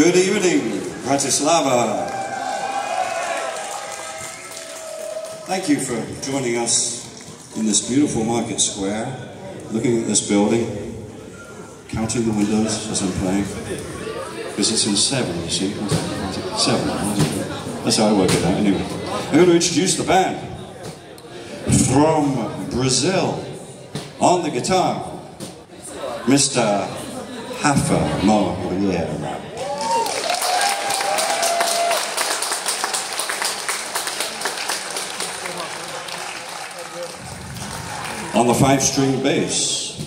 Good evening, Bratislava. Thank you for joining us in this beautiful market square, looking at this building, counting the windows as I'm playing. Because it's in seven, you see. Seven. That's how I work it out, anyway. I'm going to introduce the band. From Brazil, on the guitar, Mr. Rafa Moreira. On the five string bass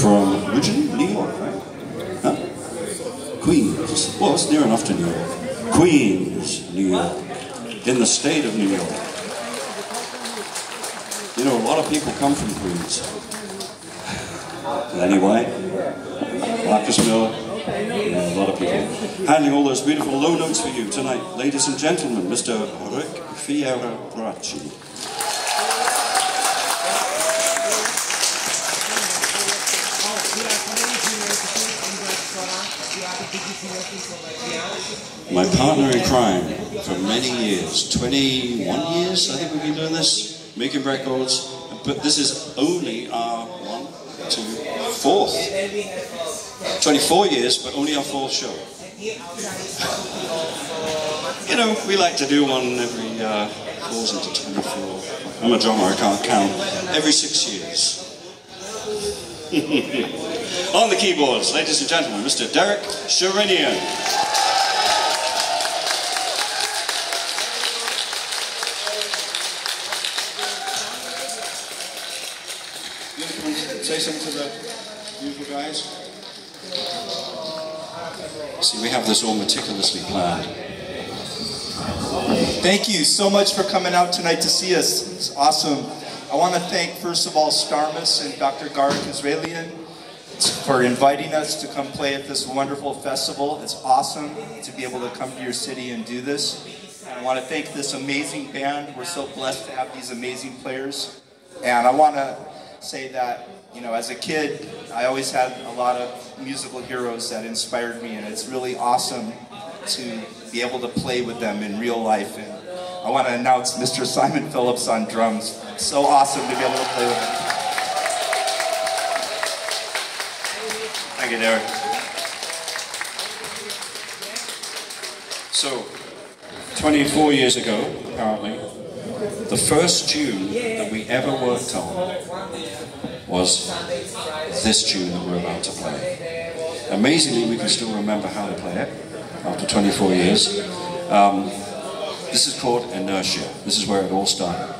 from originally New York, right? Huh? Queens. Well, it's near enough to New York. Queens, New York. In the state of New York. You know, a lot of people come from Queens. Anyway, Marcus Miller, a lot of people. Handling all those beautiful low notes for you tonight, ladies and gentlemen, Mr. Rick Fiera My partner in crime for many years, 21 years I think we've been doing this, making records, but this is only our one, two, fourth. 24 years, but only our fourth show. You know, we like to do one every, uh, falls into 24. I'm a drummer, I can't count. Every six years. On the keyboards, ladies and gentlemen, Mr. Derek Sherinian. say something to the beautiful guys? See, we have this all meticulously planned. Thank you so much for coming out tonight to see us. It's awesome. I want to thank, first of all, Starmus and Dr. Garik Israelian for inviting us to come play at this wonderful festival. It's awesome to be able to come to your city and do this. And I want to thank this amazing band. We're so blessed to have these amazing players. And I want to say that, you know, as a kid, I always had a lot of musical heroes that inspired me, and it's really awesome to be able to play with them in real life. And I want to announce Mr. Simon Phillips on drums. So awesome to be able to play with him. Thank you, Derek. So, 24 years ago, apparently, the first tune that we ever worked on was this tune that we're about to play. Amazingly, we can still remember how to play it after 24 years. Um, this is called Inertia. This is where it all started.